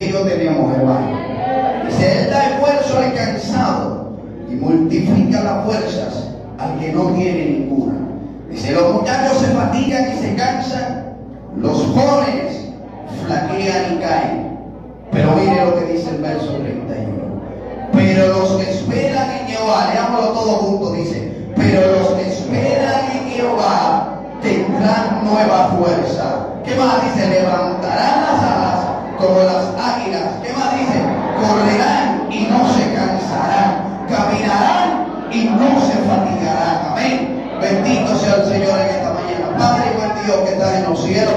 yo tenemos, hermano. Dice, Él da esfuerzo al cansado y multiplica las fuerzas al que no tiene ninguna. Dice, los muchachos se fatigan y se cansan, los jóvenes flaquean y caen. Pero mire lo que dice el verso 31. Pero los que esperan en Jehová, leámoslo todo junto, dice, pero los que esperan en Jehová tendrán nueva fuerza. ¿Qué más dice? Levantarán las alas como las águilas. ¿Qué más dice? Correrán y no se cansarán. Caminarán y no se fatigarán. Amén. Bendito sea el Señor en esta mañana. Padre buen Dios que estás en los cielos.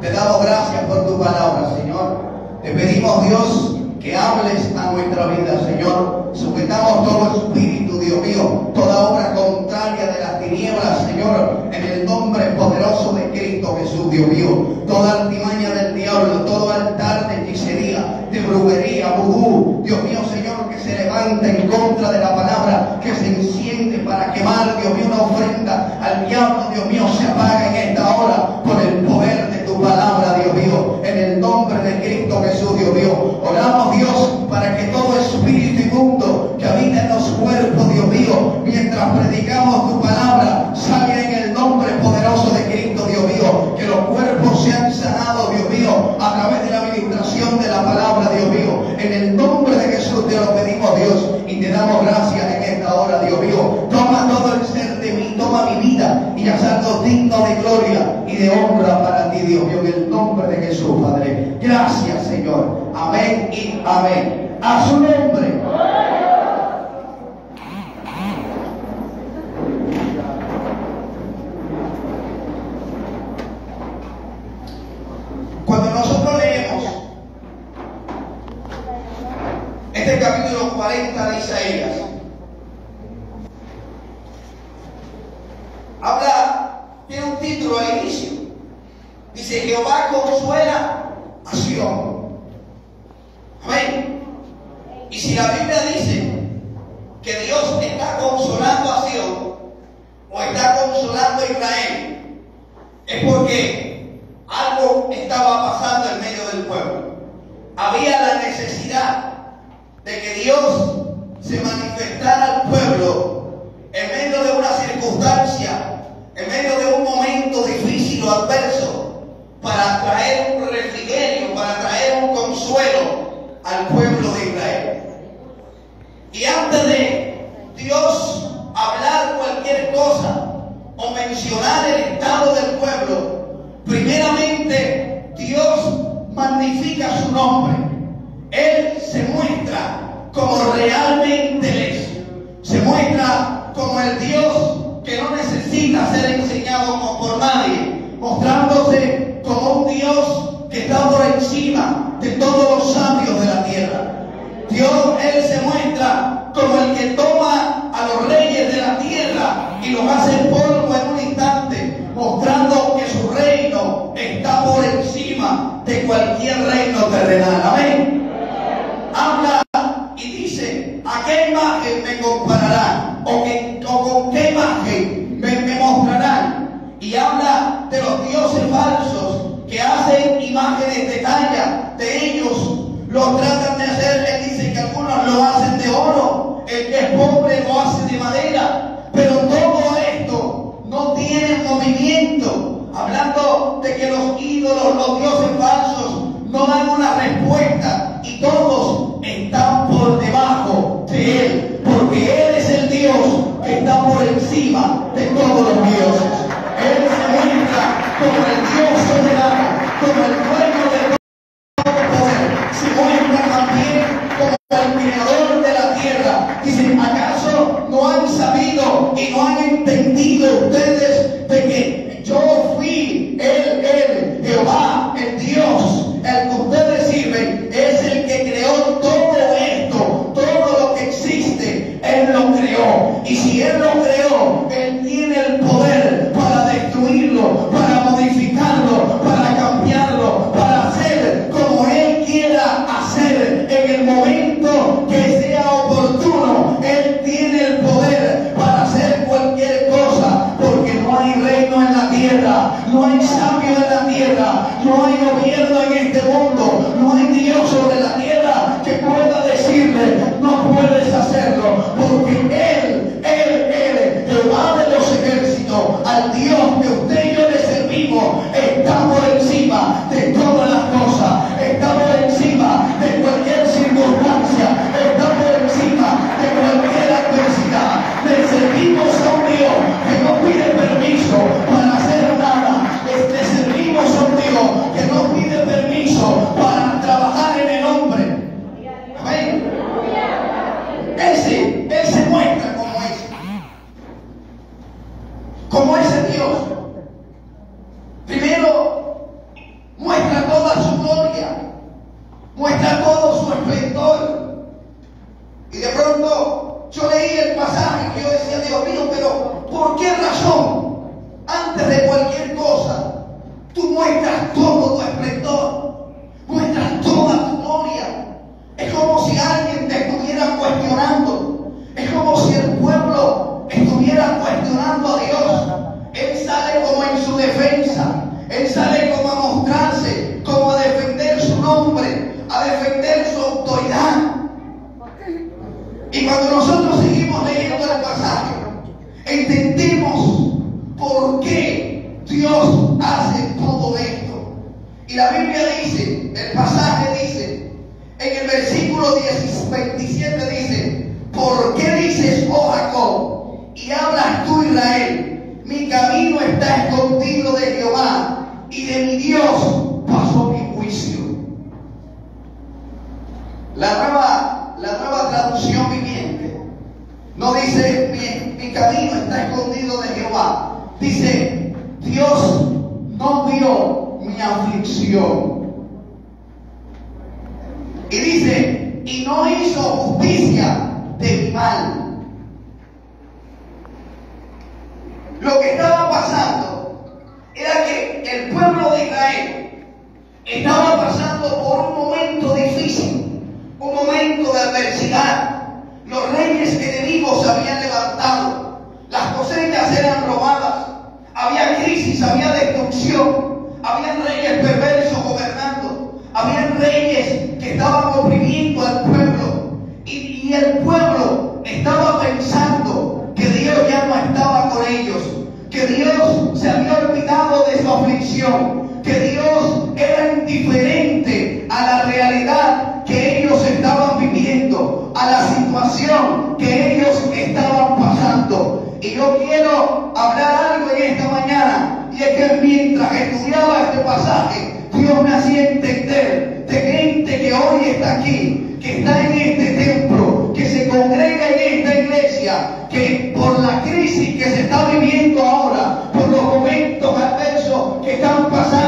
Te damos gracias por tu palabra, Señor. Te pedimos, Dios, que hables a nuestra vida, Señor. Sujetamos todo espíritu, Dios mío, toda obra contraria de las tinieblas, Señor, en el nombre poderoso de Cristo Jesús, Dios mío. Toda artimaña del diablo, todo Dios mío, Señor, que se levanta en contra de la palabra, que se enciende para quemar, Dios mío, una ofrenda al diablo, Dios mío, se apaga en esta hora por el poder de tu palabra, Dios mío, en el nombre de Cristo Jesús, Dios mío. Oramos, Dios, para que todo espíritu inmundo que habita en los cuerpos, Dios mío, mientras predicamos tu palabra, muestra también como el creador de la tierra. Dicen, ¿acaso no han sabido y no han Lo que estaba pasando era que el pueblo de Israel estaba pasando por un momento difícil, un momento de adversidad. Los reyes enemigos se habían levantado, las cosechas eran robadas, había crisis, había destrucción, habían reyes perdidos diferente a la realidad que ellos estaban viviendo, a la situación que ellos estaban pasando. Y yo quiero hablar algo en esta mañana, y es que mientras estudiaba este pasaje, Dios me hacía entender de gente que hoy está aquí, que está en este templo, que se congrega en esta iglesia, que por la crisis que se está viviendo ahora, por los momentos adversos que están pasando,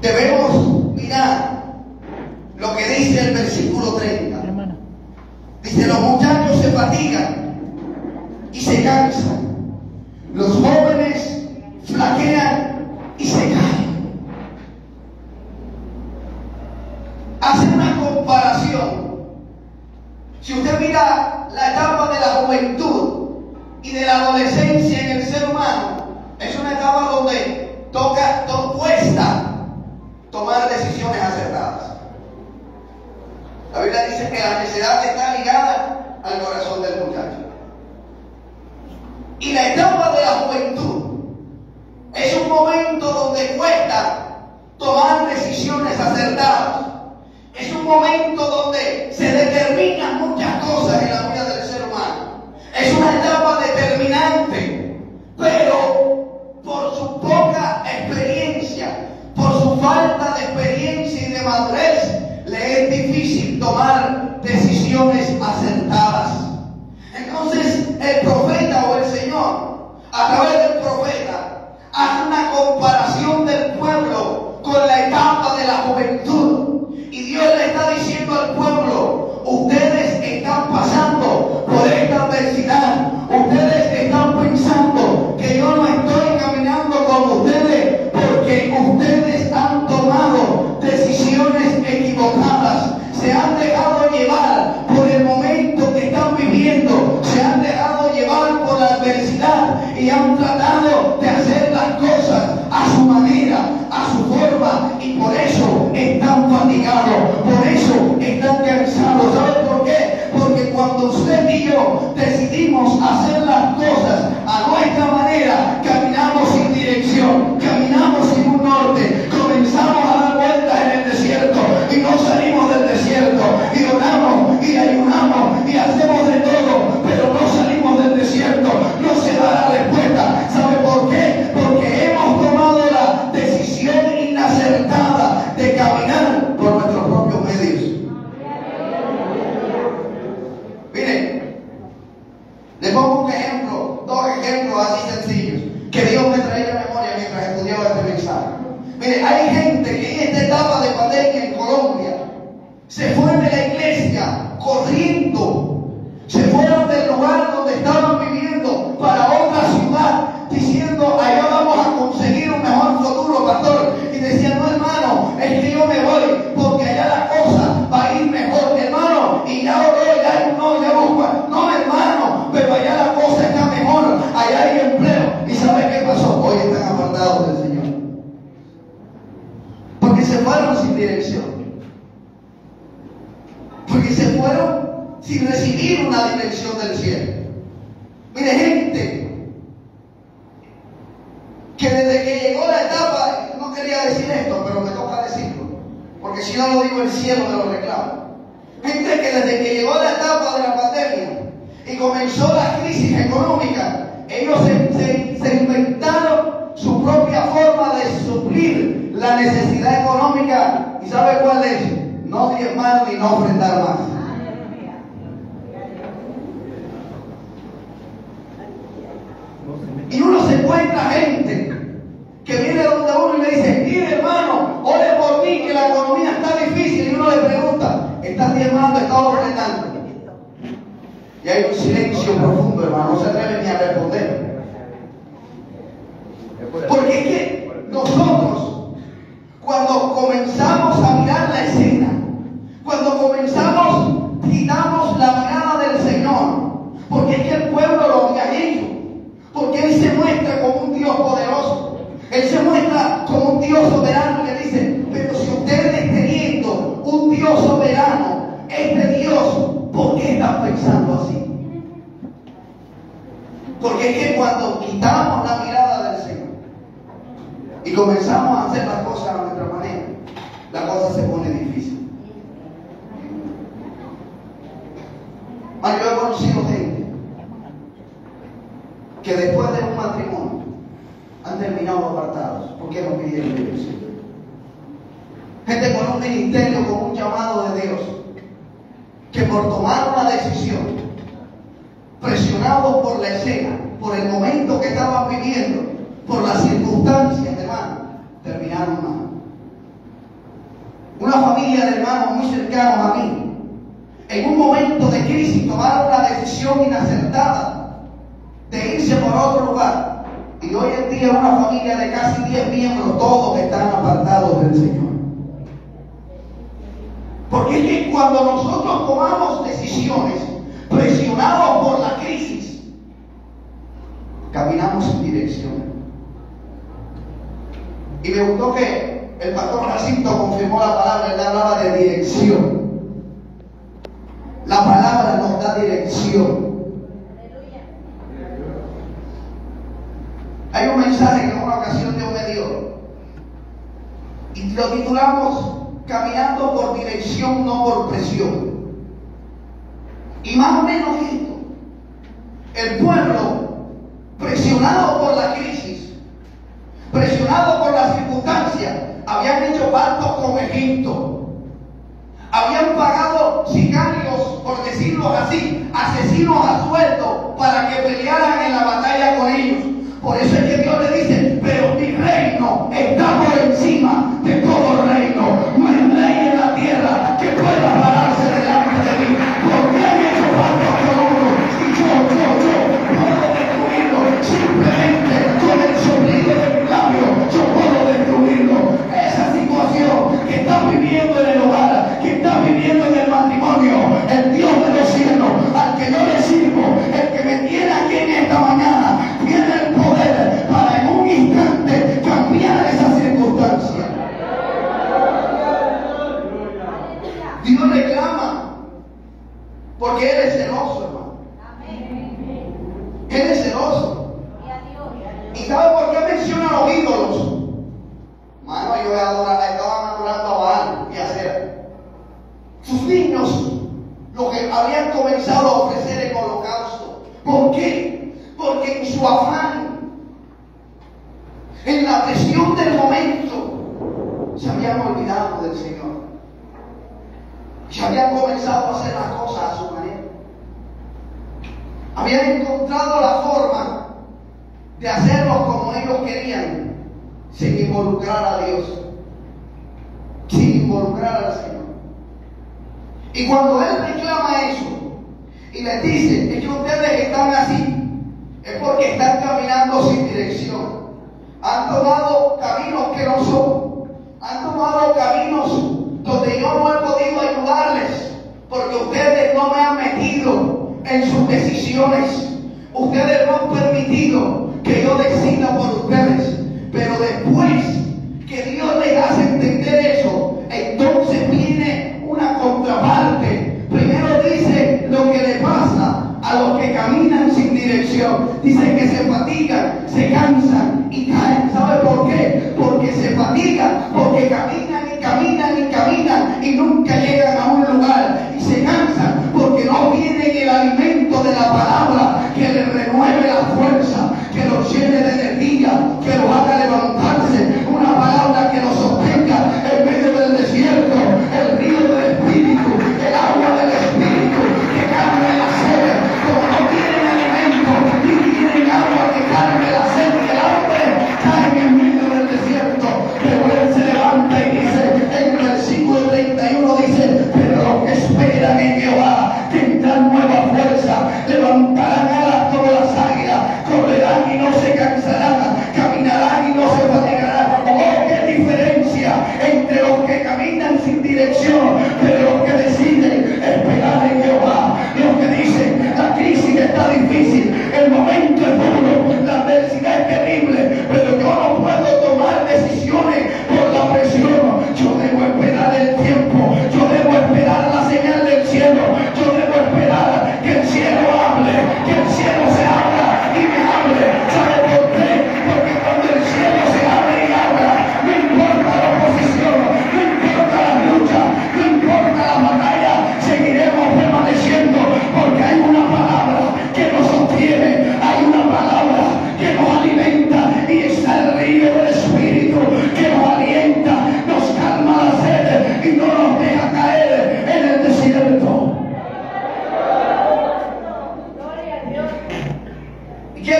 debemos mirar lo que dice el versículo 30. Dice, los muchachos se fatigan y se cansan soberano que dice, pero si ustedes teniendo un Dios soberano, este Dios, ¿por qué están pensando así? Porque es que cuando quitamos la mirada del Señor y comenzamos a hacer las cosas a nuestra manera, la cosa se pone difícil. Bueno, yo he conocido gente que después de un matrimonio, terminado apartados. ¿Por qué no pidieron Dios? Gente con un ministerio, con un llamado de Dios, que por tomar una decisión, presionados por la escena, por el momento que estaban viviendo, por las circunstancias, hermano, terminaron mal. Una familia de hermanos muy cercanos a mí, en un momento de crisis tomaron la decisión inacertada de irse por otro lugar y hoy en día una familia de casi 10 miembros, todos están apartados del Señor. Porque es que cuando nosotros tomamos decisiones presionados por la crisis, caminamos en dirección. Y me gustó que el pastor Jacinto confirmó la palabra, él hablaba de dirección. La palabra nos da dirección. Hay un mensaje que en una ocasión Dios me dio y lo titulamos Caminando por dirección, no por presión. Y más o menos esto, el pueblo presionado por la crisis, presionado por las circunstancias, habían hecho pactos con Egipto, habían pagado sicarios, por decirlo así, asesinos a sueldo para que pelearan en la batalla con ellos. Por eso es que Dios le dice, pero mi reino está por encima comenzado a ofrecer el holocausto. ¿Por qué? Porque en su afán, en la presión del momento, se habían olvidado del Señor. Se habían comenzado a hacer las cosas a su manera. Habían encontrado la forma de hacerlo como ellos querían, sin involucrar a Dios, sin involucrar al Señor. Y cuando Él reclama eso y les dice, es que ustedes están así, es porque están caminando sin dirección. Han tomado caminos que no son. Han tomado caminos donde yo no he podido ayudarles, porque ustedes no me han metido en sus decisiones. Ustedes no han permitido que yo decida por ustedes. Pero después que Dios les hace entender eso, entonces viene una contraparte. Dirección. Dice que se fatigan, se cansan y caen. ¿Sabe por qué? Porque se fatigan, porque caminan y caminan y caminan y nunca llegan a un lugar. Y se cansan porque no tienen el alimento de la palabra que les renueve la fuerza, que los llene de energía, que los haga levantarse.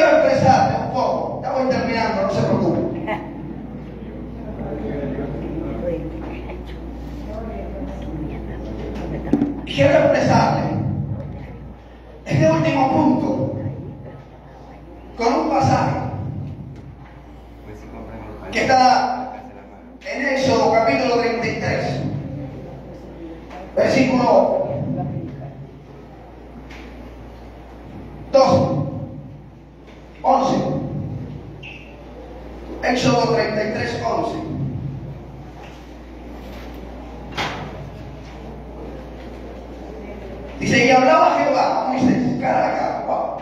Quiero expresarme un poco, voy terminando, no se preocupen. Quiero expresarle este último punto con un pasaje que está en Éxodo capítulo 33, versículo 12, 11. Éxodo 33, 11. Dice, y hablaba Jehová a Moisés, cara a cara, wow.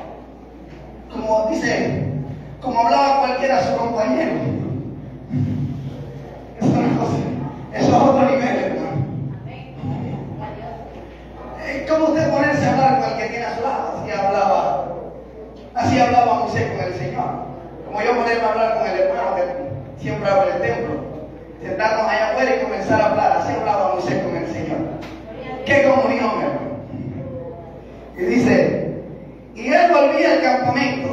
como dice, como hablaba cualquiera a su compañero. Eso es, una cosa, eso es otro nivel. ponerse a hablar con el que tiene a su lado. Así hablaba, así hablaba Moisés con el Señor. Como yo ponerme a hablar con el hermano que siempre habla en el templo. Sentarnos allá afuera y comenzar a hablar. Así hablaba Moisés con el Señor. ¡Qué comunión, hermano! Y dice, y él volvía al campamento,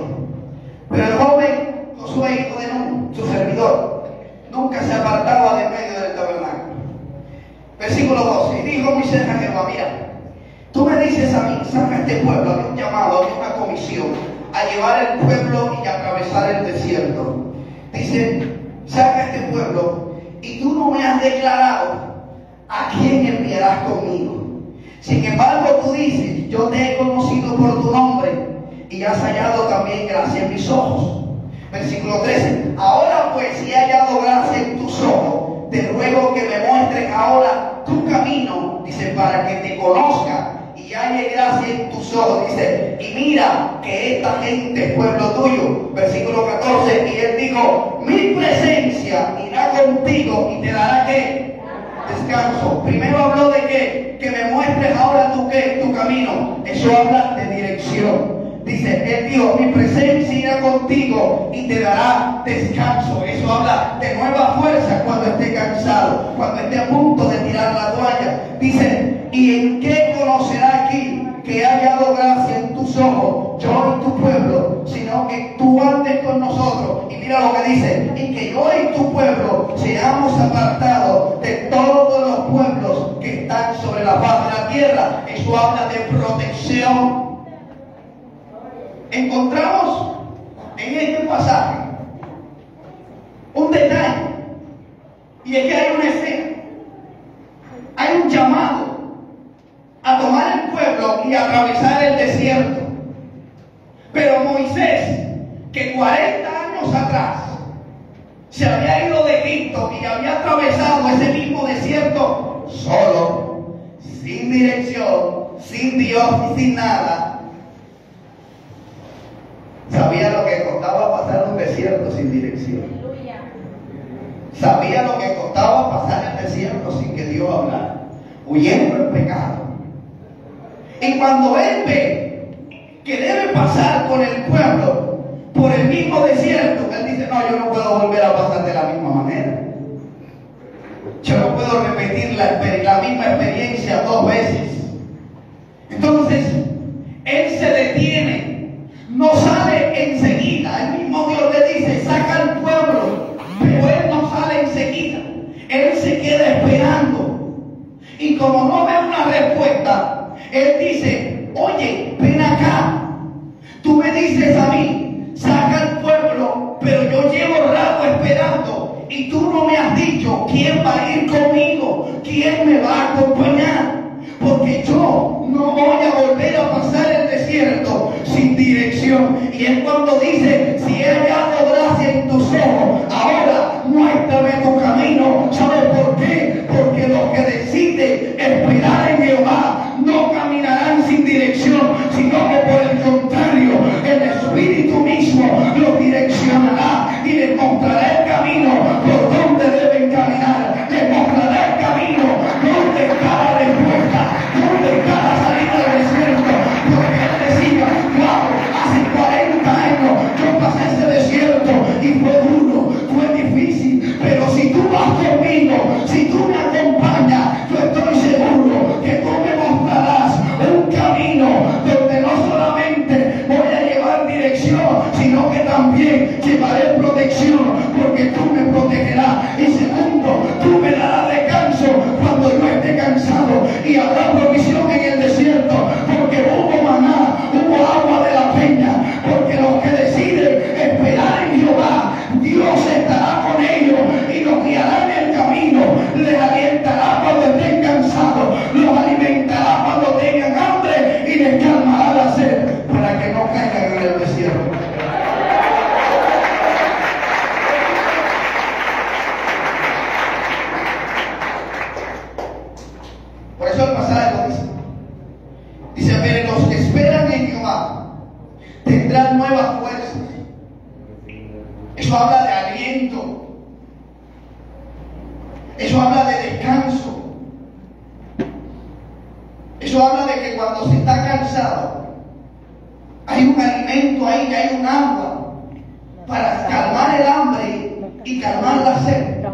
pero el joven Josué, hijo de Nun, su servidor, nunca se apartaba de medio del tabernáculo. Versículo 12. Y dijo Moisés a Jehová, mira, tú me dices a mí, saca este pueblo, había un llamado, había una comisión, a llevar el pueblo y a atravesar el desierto. Dice, saca este pueblo y tú no me has declarado a quién enviarás conmigo. Sin embargo, tú dices, yo te he conocido por tu nombre y has hallado también gracia en mis ojos. Versículo 13. Ahora pues, si he hallado gracia en tus ojos, te ruego que me muestres ahora tu camino, dice, para que te conozca y halle gracia en tus ojos. Dice, y mira que esta gente es pueblo tuyo. Versículo 14. Y él dijo, mi presencia irá contigo y te dará que descanso. Primero habló de que, que me muestres ahora tu, qué, tu camino. Eso habla de dirección. Dice, el Dios, mi presencia irá contigo y te dará descanso. Eso habla de nueva fuerza cuando esté cansado, cuando esté a punto de tirar la toalla. Dice, ¿y en qué conocerá aquí que ha hallado gracia en tus ojos, yo y tu pueblo, sino que tú andes con nosotros? Y mira lo que dice, y que yo y tu pueblo seamos apartados de todos los pueblos que están sobre la faz de la tierra. Eso habla de protección encontramos en este pasaje un detalle. Y es que hay una escena. Hay un llamado a tomar el pueblo y atravesar el desierto. Pero Moisés, que 40 años atrás se había ido de Egipto y había atravesado ese mismo desierto solo, sin dirección, sin Dios y sin nada, Sabía lo que costaba pasar un desierto sin dirección. Sabía lo que costaba pasar el desierto sin que Dios hablara, huyendo del pecado. Y cuando él ve que debe pasar con el pueblo por el mismo desierto, él dice, no, yo no puedo volver a pasar de la misma manera. Yo no puedo repetir la, la misma experiencia dos veces. Entonces, él se detiene no sale enseguida. El mismo Dios le dice, saca al pueblo, pero él no sale enseguida. Él se queda esperando. Y como no ve una respuesta, él dice, oye, ven acá. Tú me dices a mí, saca al pueblo, pero yo llevo rato esperando. Y tú no me has dicho quién va a ir conmigo, quién me va a acompañar. Porque yo no voy a volver a pasar el desierto sin dirección. Y es cuando dice, si he hallado gracia en tus ojos, ahora Dice, pero los que esperan en Jehová tendrán nuevas fuerzas. Eso habla de aliento. Eso habla de descanso. Eso habla de que cuando se está cansado, hay un alimento ahí, hay un agua para calmar el hambre y calmar la sed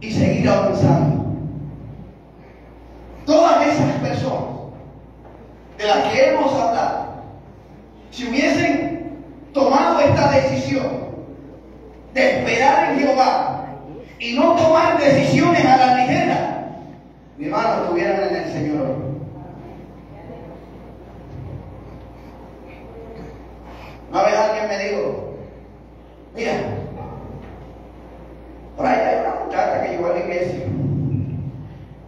y seguir avanzando. Todas esas personas de las que hemos hablado, si hubiesen tomado esta decisión de esperar en Jehová y no tomar decisiones a la ligera, mi hermano estuvieran en el Señor. Una vez alguien me dijo, mira, por ahí hay una muchacha que llegó a la iglesia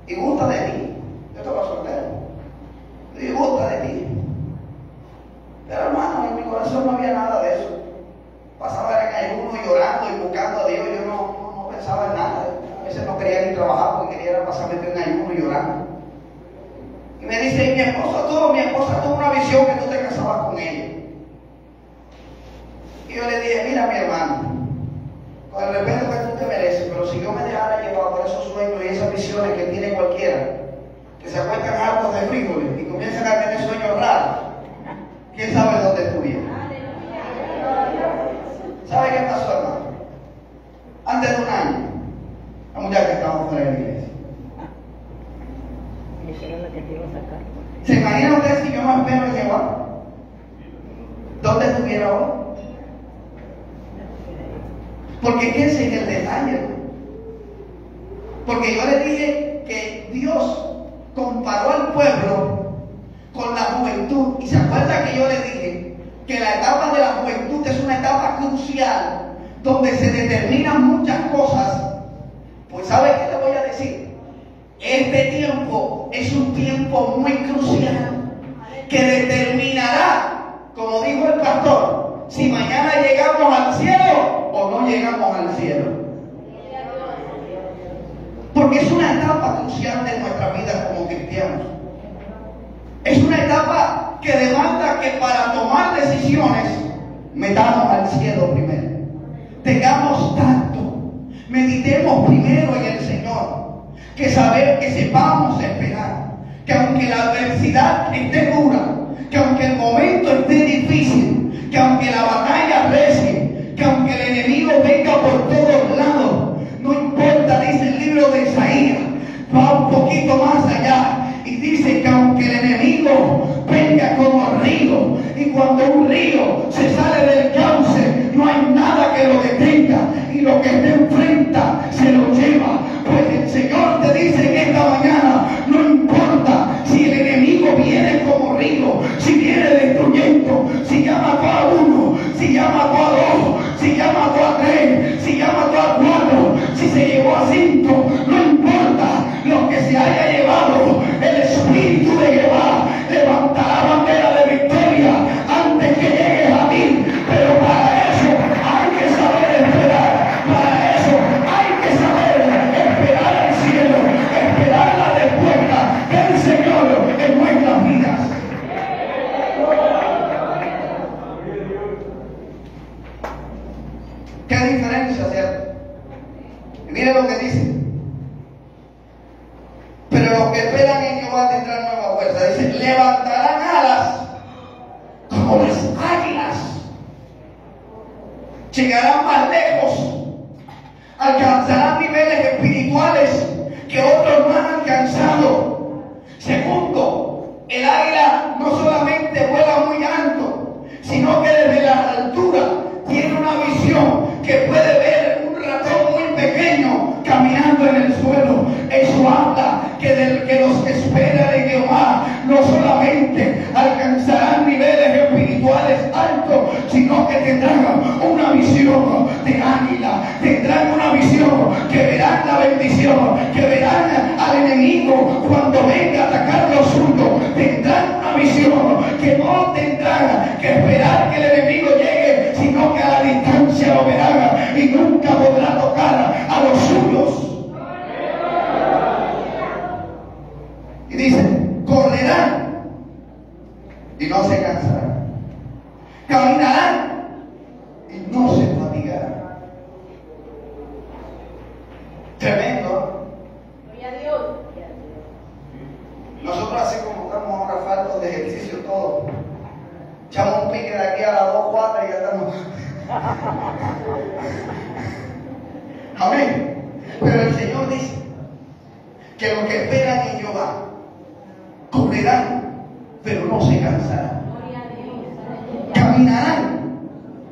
y gusta de mí. Yo estaba soltero. Gusta de ti. Pero hermano, en mi corazón no había nada de eso. Pasaba en ayuno llorando y buscando a Dios. Yo no, no, pensaba en nada. A veces no quería ni trabajar porque quería pasar en ayuno llorando. Y me dice, y mi esposa tuvo, mi esposa tuvo una visión que tú te casabas con ella. Y yo le dije, mira mi hermano, con el respeto que tú te mereces, pero si yo me dejara llevar por esos sueños y esas visiones que tiene cualquiera, que se acuestan hartos de frijoles y comienzan a tener sueños raros, ¿quién sabe dónde estuviera? ¿Sabe qué pasó, hermano? Antes de un año, la muchacha estaba fuera de la iglesia. ¿Se imagina usted si yo me espero en Jehová? ¿Dónde estuviera ahora? Porque ese es el detalle. Porque yo le dije que Dios comparó al pueblo con la juventud. Y se acuerda que yo le dije que la etapa de la juventud es una etapa crucial donde se determinan muchas cosas. Pues ¿sabe qué le voy a decir? Este tiempo es un tiempo muy crucial que determinará, como dijo el pastor, si mañana llegamos al cielo o no llegamos al cielo. Porque es una etapa crucial de nuestra vida como cristianos. Es una etapa que demanda que para tomar decisiones metamos al cielo primero. Tengamos tanto, meditemos primero en el Señor, que saber que sepamos esperar, que aunque la adversidad esté dura, que aunque el momento esté difícil, que aunque la batalla poquito más allá. Y dice que aunque el enemigo venga como río y cuando un río se sale del cauce, no hay nada que lo detenga. Y lo que te el águila no solamente vuela muy alto, sino que desde la altura tiene una visión que puede ver un ratón muy pequeño caminando en el suelo. Eso habla que del que los espera de Jehová no solamente alcanzarán niveles espirituales altos, sino que tendrán una visión de águila, tendrán una visión visión que no tendrán que esperar que el enemigo llegue, sino que a la distancia lo verán y nunca podrá tocar a los suyos. Y dice, correrán y no se cansarán. Caminarán y no se fatigarán. Tremendo. Nosotros así como estamos ahora echamos un pique de aquí a las dos cuadras y ya estamos. Amén. Pero el Señor dice que los que esperan en Jehová correrán, pero no se cansarán. Caminarán,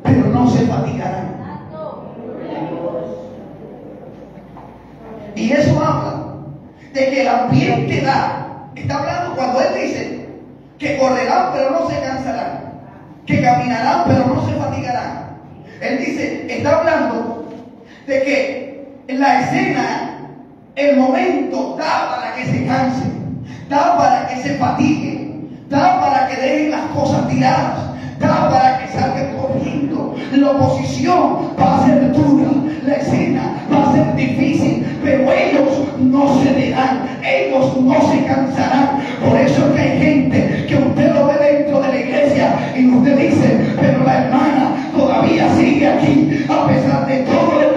pero no se fatigarán. Y eso habla de que el ambiente da. Está hablando cuando Él dice que correrán, pero no se cansarán. Que caminarán, pero no se fatigarán. Él dice, está hablando de que la escena, el momento da para que se canse, da para que se fatigue, da para que dejen las cosas tiradas, da para que salgan corriendo. La oposición va a ser dura, la escena va a ser difícil, pero ellos no se dejan, ellos no se cansarán. Por eso es que hay gente que usted lo ve dentro de la iglesia y usted dice, pero la hermana todavía sigue aquí, a pesar de todo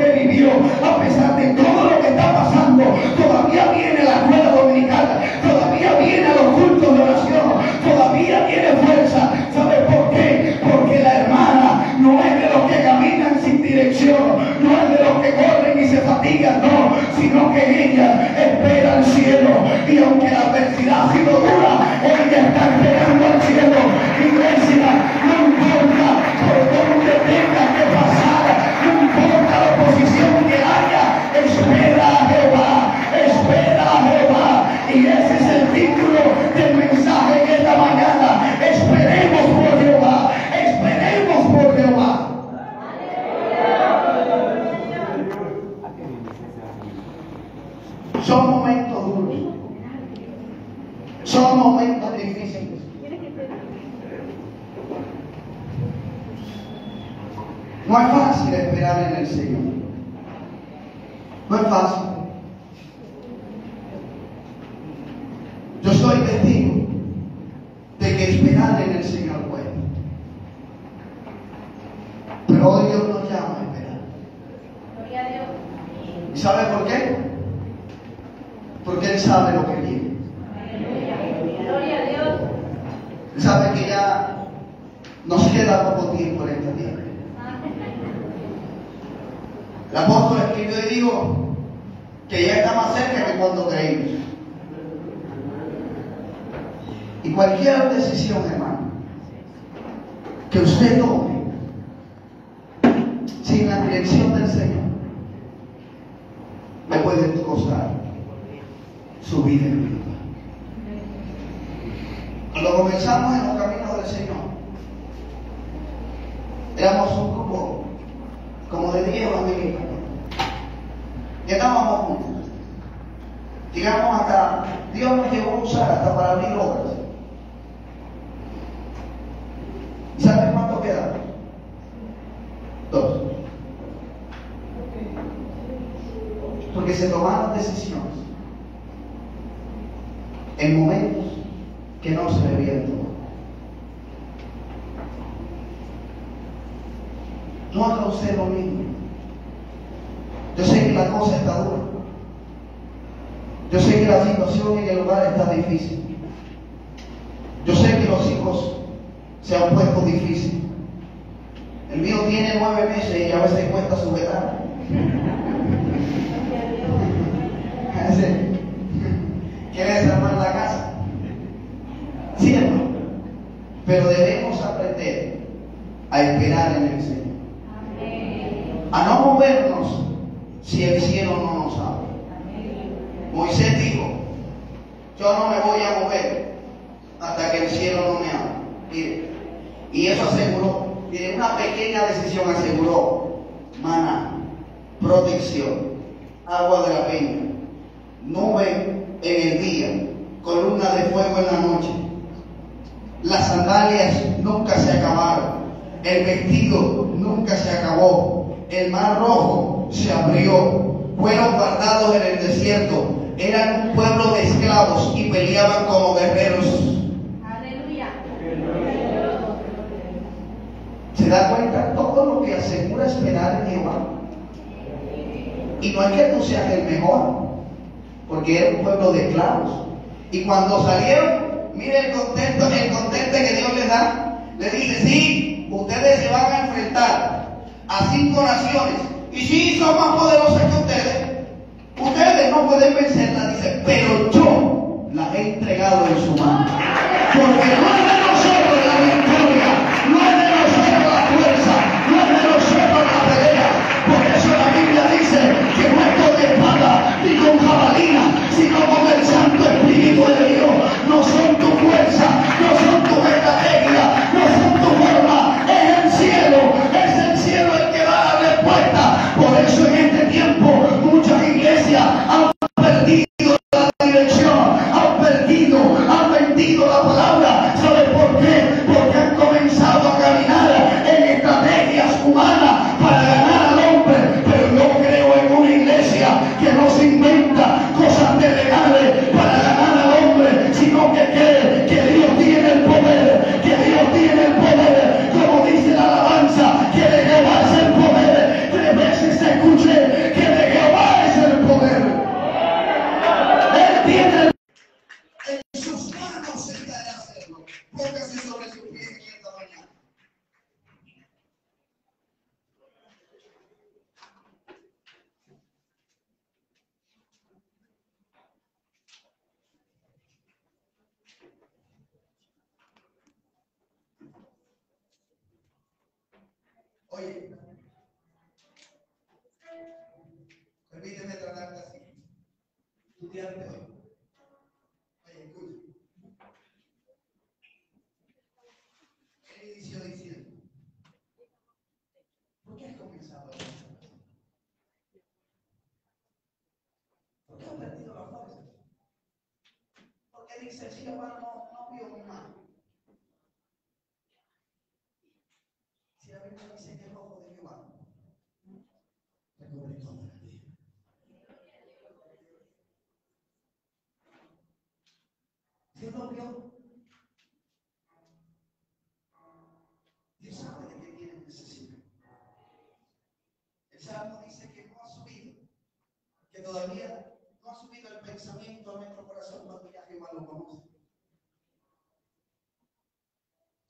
fácil esperar en el Señor. No es fácil. Que usted tome se tomaron decisiones en momentos que no se debían tomar. No haga usted lo mismo. Yo sé que la cosa está dura. Yo sé que la situación en el hogar está difícil. Yo sé que los hijos se han puesto difíciles. El mío tiene nueve meses y a veces cuesta sujetar. Quiere desarmar la casa. ¿Cierto? Pero debemos aprender a esperar en el Señor. A no movernos si el cielo no nos habla. Moisés dijo, yo no me voy a mover hasta que el cielo no me hable. Mire, y eso aseguró, mire, una pequeña decisión aseguró mana, protección, agua de la peña, nube en el día, columna de fuego en la noche. Las sandalias nunca se acabaron, el vestido nunca se acabó, el mar rojo se abrió, fueron guardados en el desierto, eran un pueblo de esclavos y peleaban como guerreros. ¿Se da cuenta? Todo lo que asegura esperar en Jehová. Y no es que tú seas el mejor, porque era un pueblo de esclavos. Y cuando salieron, mire el contexto, el contexto que Dios les da. le dice, sí, ustedes se van a enfrentar a cinco naciones. Y sí, son más poderosas que ustedes. Ustedes no pueden vencerla, dice, pero yo la he entregado en su mano. Porque no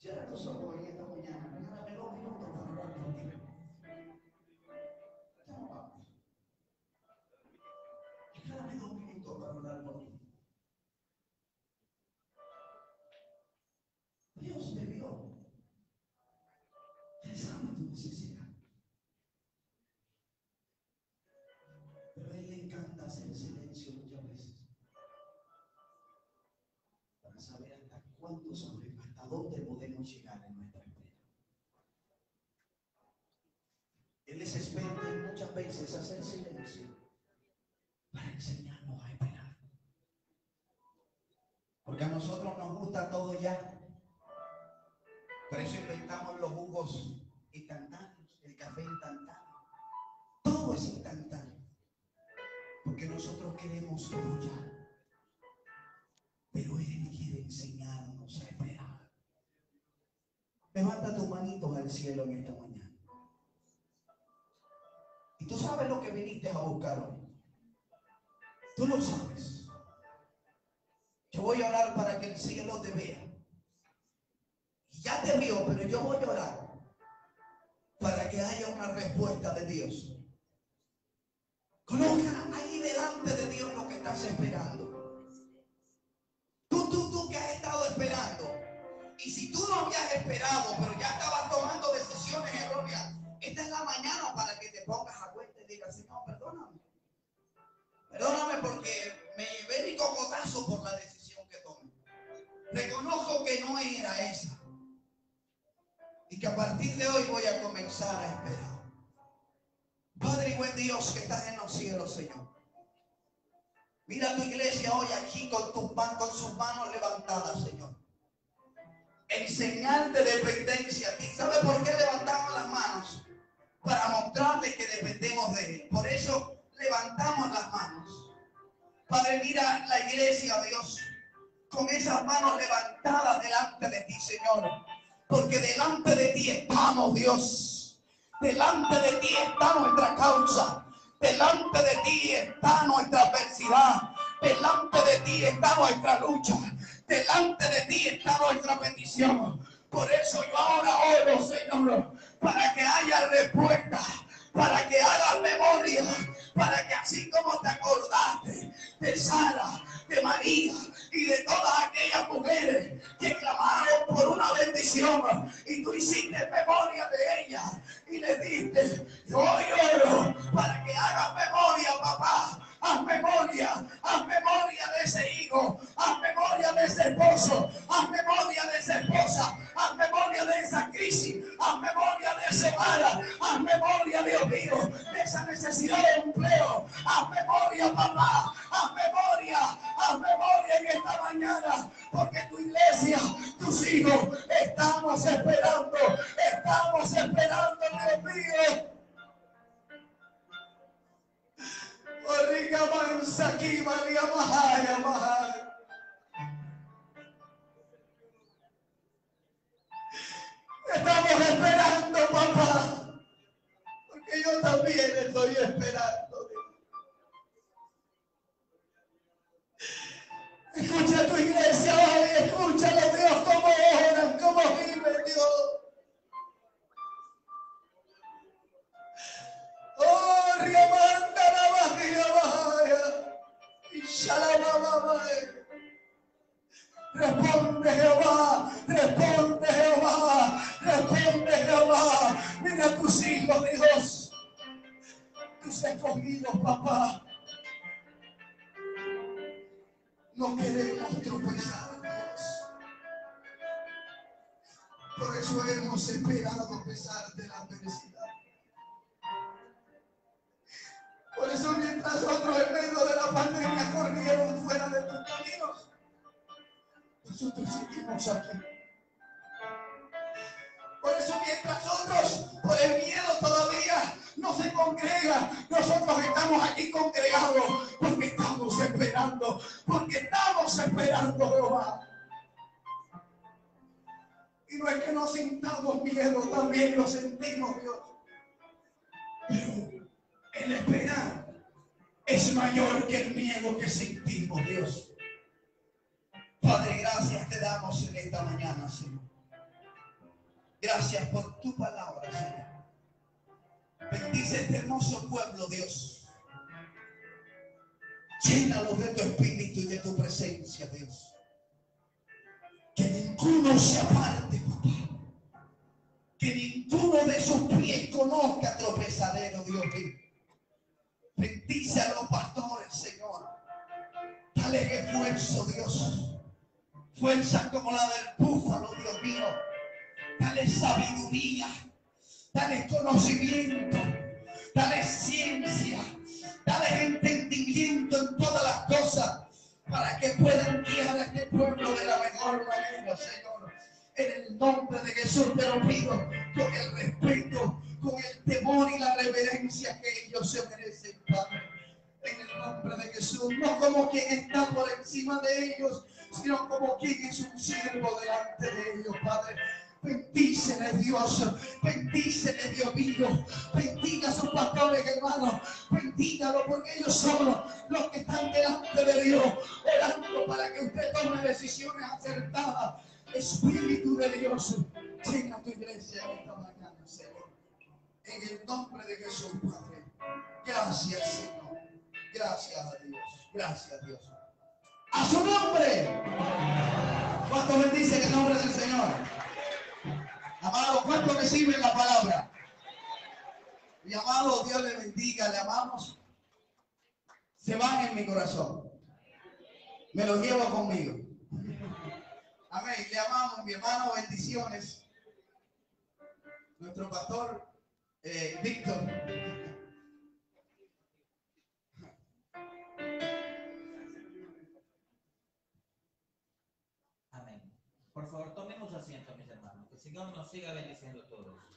Cierra tus ojos en esta mañana, llegar en nuestra es experto en muchas veces hacer silencio para enseñarnos a esperar. Porque a nosotros nos gusta todo ya. Por eso inventamos los jugos instantáneos, el café instantáneo. Todo es instantáneo. Porque nosotros queremos todo ya. Levanta tus manitos al cielo en esta mañana. Y tú sabes lo que viniste a buscar hoy. Tú lo sabes. Yo voy a orar para que el cielo te vea. Ya te vio, pero yo voy a orar para que haya una respuesta de Dios. Coloca ahí delante tú no habías esperado, pero ya estabas tomando decisiones erróneas, esta es la mañana para que te pongas a cuenta y digas, Señor, perdóname. Perdóname porque me llevé mi cocotazo por la decisión que tomé. Reconozco que no era esa. Y que a partir de hoy voy a comenzar a esperar. Padre y buen Dios que estás en los cielos, Señor. Mira tu iglesia hoy aquí con, tus con sus manos levantadas, Señor. En señal de dependencia ti. ¿Sabe por qué levantamos las manos? Para mostrarle que dependemos de Él. Por eso levantamos las manos. Padre, mira la iglesia, Dios, con esas manos levantadas delante de ti, Señor. Porque delante de ti estamos, Dios. Delante de ti está nuestra causa. Delante de ti está nuestra adversidad. Delante de ti está nuestra lucha. Delante de ti está nuestra bendición. Por eso yo ahora oro, Señor, para que haya respuesta, para que hagas memoria, para que así como te acordaste de Sara, de María y de todas aquellas mujeres que clamaron por una bendición y tú hiciste memoria de ellas y le diste, yo oro para que hagas memoria, Por eso hemos esperado a pesar de la adversidad. Por eso mientras otros en medio de la pandemia corrieron fuera de tus caminos, nosotros seguimos aquí. Por eso mientras otros por el miedo todavía no se congregan, nosotros estamos aquí congregados porque estamos esperando, porque estamos esperando Jehová. No es que no sintamos miedo, también lo sentimos Dios. Pero el esperar es mayor que el miedo que sentimos, Dios. Padre, gracias te damos en esta mañana, Señor. Gracias por tu palabra, Señor. Bendice este hermoso pueblo, Dios. Llénalo de tu espíritu y de tu presencia, Dios. Que ninguno se aparte, papá. Que ninguno de sus pies conozca tropezadero, Dios mío. Bendice a los pastores, Señor. Dale esfuerzo, Dios. Fuerza como la del búfalo, Dios mío. Dale sabiduría. Dale conocimiento. Dale ciencia. Dale entendimiento en todas las cosas para que puedan guiar a este manera, Señor. En el nombre de Jesús te lo pido con el respeto, con el temor y la reverencia que ellos se merecen, Padre. En el nombre de Jesús, no como quien está por encima de ellos, sino como quien es un siervo delante de ellos, Padre. Bendícele Dios, bendícele Dios mío, bendiga a sus pastores hermanos, bendígalo porque ellos son los que están delante de Dios, orando para que usted tome decisiones acertadas Espíritu de Dios, llena tu iglesia esta mañana, Señor. En el nombre de Jesús, Padre. Gracias, Señor. Gracias a Dios. Gracias, a Dios. A su nombre. ¿Cuánto bendice el nombre del Señor? Amado, ¿cuánto reciben la palabra? Mi amado, Dios le bendiga, le amamos. Se van en mi corazón. Me lo llevo conmigo. Amén. Le amamos, mi hermano, bendiciones. Nuestro pastor eh, Víctor. Amén. Por favor, tomemos asiento, mis hermanos. Que el Señor nos siga bendiciendo a todos.